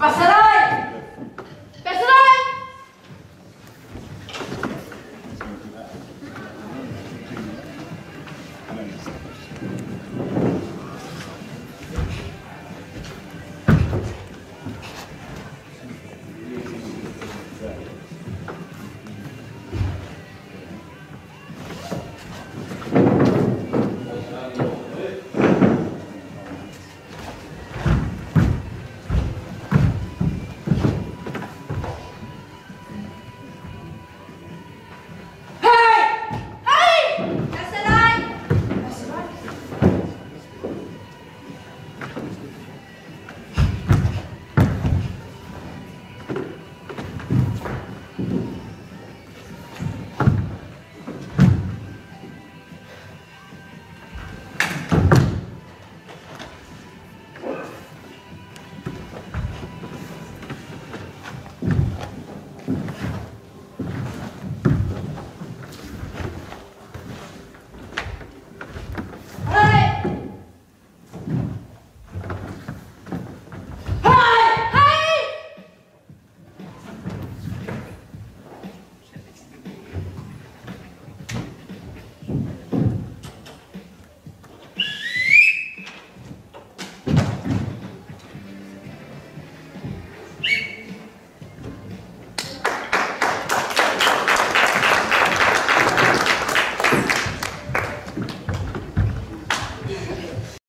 Pasará